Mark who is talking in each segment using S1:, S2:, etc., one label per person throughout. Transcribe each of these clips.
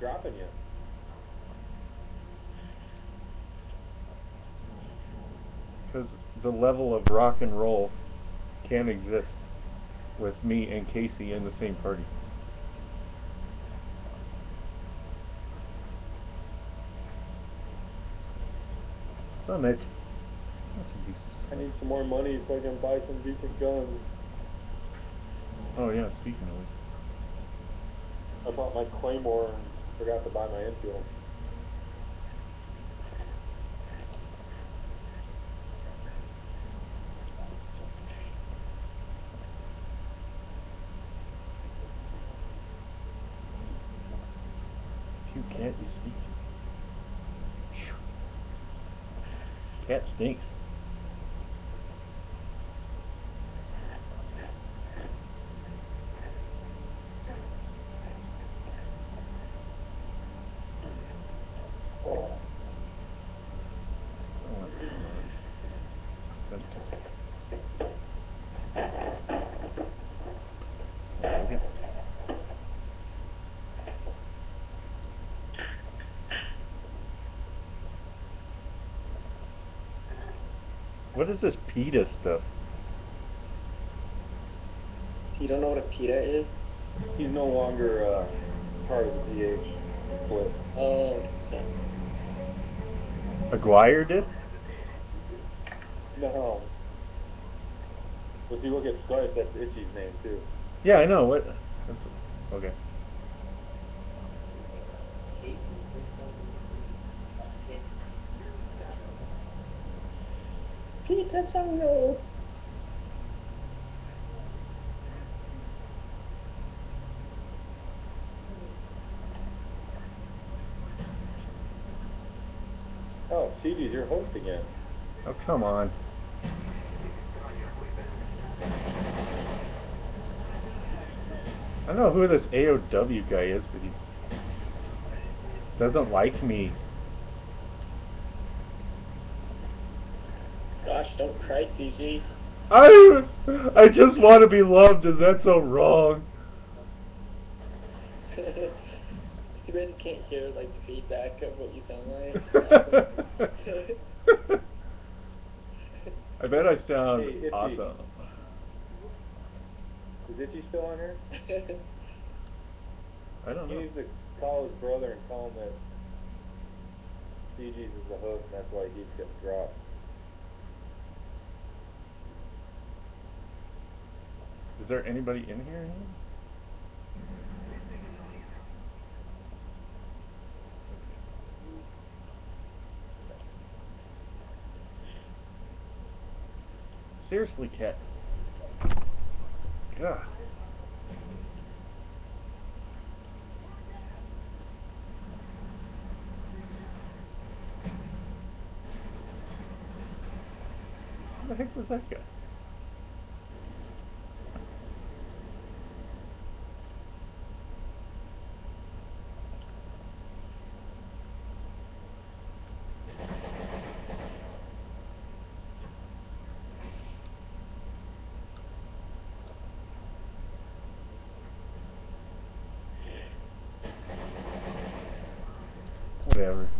S1: dropping you.
S2: Because the level of rock and roll can't exist with me and Casey in the same party. Summit.
S1: I need some more money so I can buy some decent guns.
S2: Oh yeah, speaking of which.
S1: I bought my Claymore and forgot to buy my Enfield.
S2: Phew, cat, you speak. Phew. Cat stinks. Oh, that's- Okay. What is this PETA stuff?
S3: You don't know what a PETA is?
S1: He's no longer uh, part of the PH split.
S3: Oh, so.
S2: Aguirre did?
S1: No. But if you look at Skype, that's Itchy's name too.
S2: Yeah, I know. What? That's, okay.
S1: Oh, CD's your host again.
S2: Oh, come on. I don't know who this AOW guy is, but he doesn't like me.
S3: Gosh, don't cry, CG.
S2: I I just want to be loved. Is that so wrong?
S3: Too bad you can't hear like the feedback of what you sound like.
S2: I bet I sound
S1: Hey, Itchy.
S2: awesome.
S1: Is Itchy still on here?
S2: I don't
S1: He
S2: know.
S1: needs to call his brother and tell him that CG's is the host and that's why he's getting dropped.
S2: Is there anybody in here? Seriously, cat. God. Who the heck was that guy? Whatever.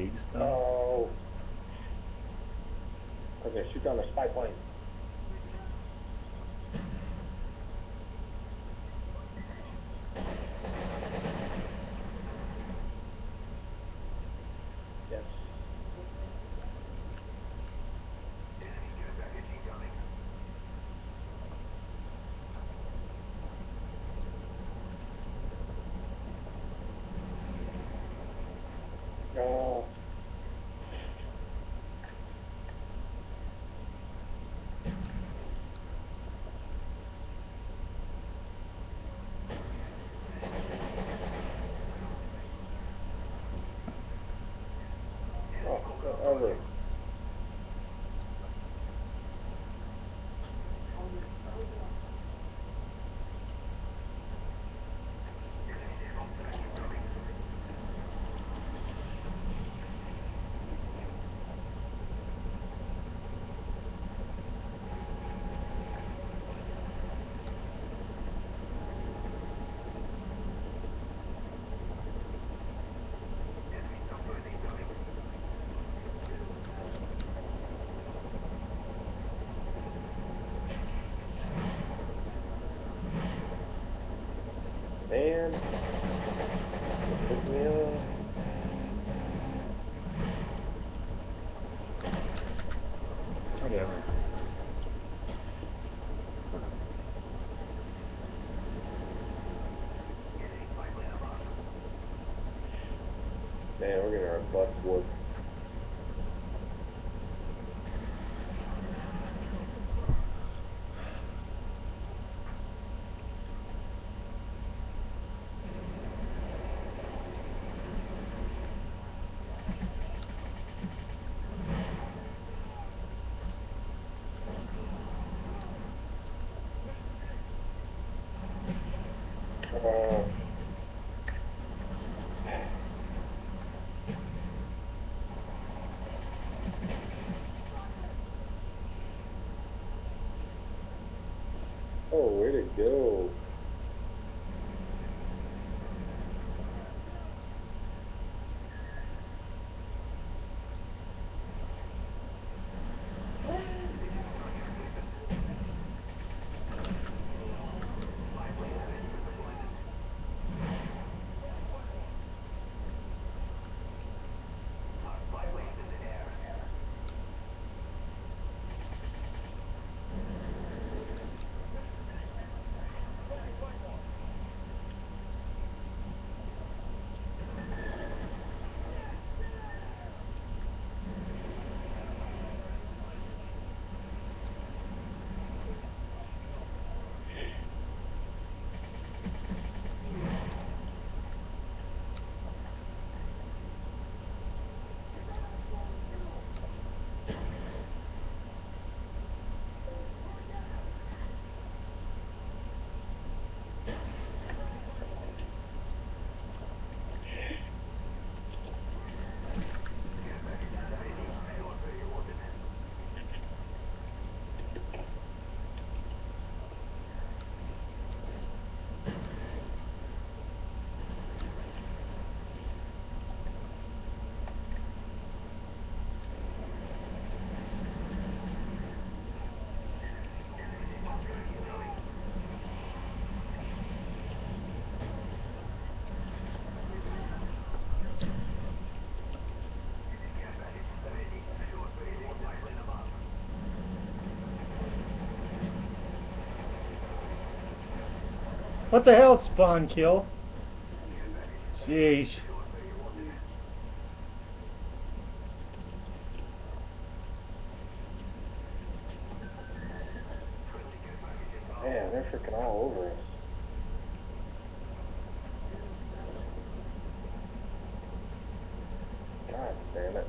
S2: Pig stuff?
S1: Oh. Okay, shoot down the spy plane. Yes. Oh. Oh, whatever. Man. Up.
S2: Whatever.
S1: Man, we're getting our butts whooped. Oh, way to go.
S2: What the hell, spawn kill? Jeez.
S1: Man, they're freaking all over us. God damn it.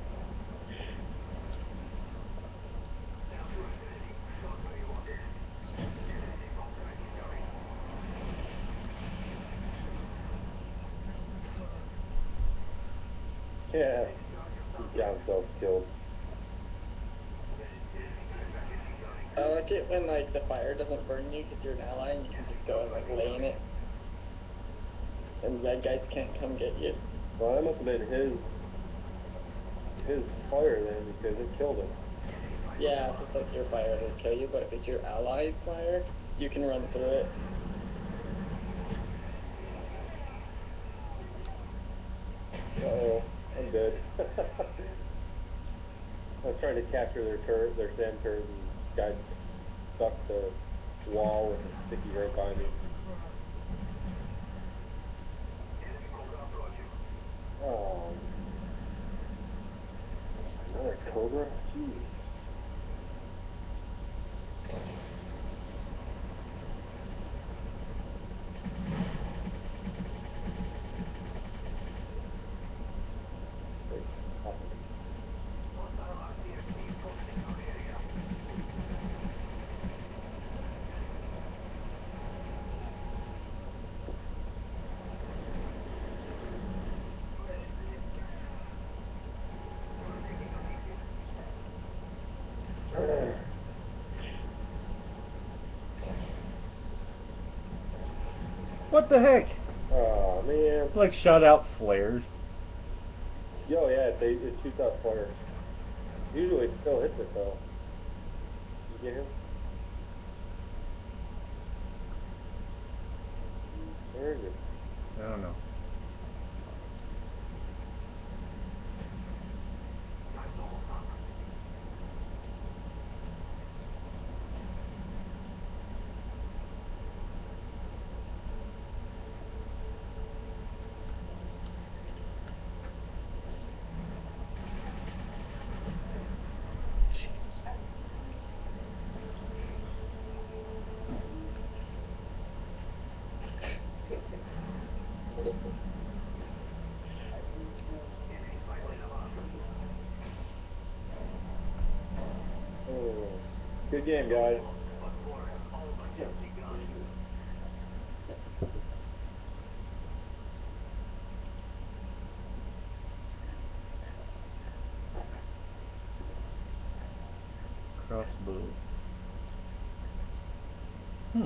S1: Yeah, he got himself killed.
S3: I like it when like the fire doesn't burn you because you're an ally and you can just go and like lay in it. And bad guys can't come get you.
S1: Well, that must have been his his fire then because it killed him.
S3: Yeah, if it's like your fire, it'll kill you, but if it's your ally's fire, you can run through it.
S1: Uh-oh, I'm did. I was trying to capture their curve, their sand curve, and guy stuck the wall with a sticky rope on me. Oh, another cobra? Jeez.
S2: What the heck?
S1: Oh man.
S2: Like shot out flares.
S1: Yo, yeah, they, it shoots out flares. Usually it still hits it though. You get him? Where is it?
S2: I don't know.
S1: Oh, good game, guys.
S2: Crossbow. Hmm.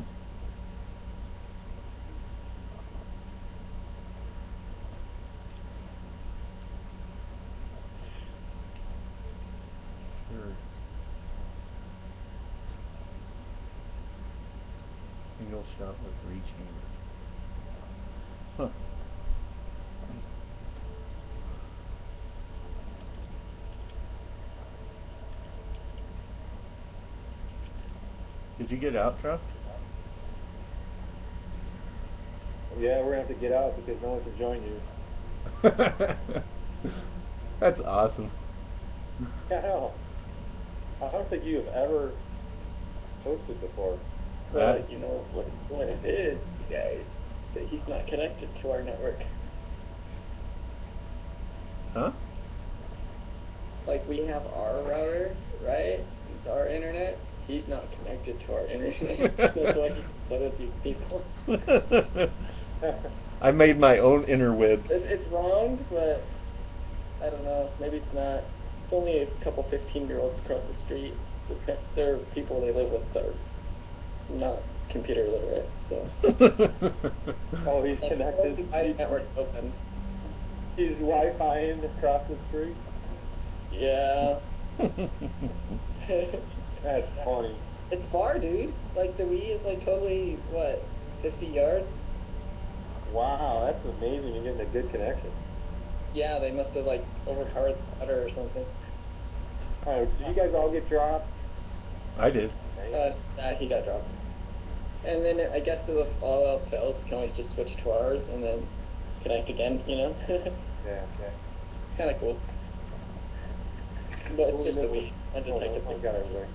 S2: Single shot with reaching. Huh. Did you get out, Trev?
S1: Yeah, we're gonna have to get out because no one can join you.
S2: That's awesome.
S1: Yeah. I don't think you have ever posted before.
S3: You know what what it is, guys. That he's not connected to our network.
S2: Huh?
S3: Like we have our router, right? It's our internet. He's not connected to our internet. That's why he said it these people.
S2: I made my own interwebs.
S3: It's, it's wrong, but I don't know. Maybe it's not. It's only a couple 15 year olds across the street. They're people they live with that are not computer literate. So.
S1: Oh, he's connected.
S3: My network open.
S1: He's Wi-Fi across the street.
S3: Yeah.
S1: That's funny.
S3: it's far, dude. Like the Wii is like totally what, 50 yards?
S1: Wow, that's amazing. You're getting a good connection.
S3: Yeah, they must have like overpowered the router or something.
S1: All right, did you guys all get dropped?
S2: I did.
S3: Uh, nah, he got dropped. And then I guess if all else fails, we can always just switch to ours and then connect again, you know?
S1: Yeah, okay.
S3: Kinda cool. But it's just a
S1: remembers-
S3: Wii,
S1: Oh,
S3: undetected.
S1: I got it over there.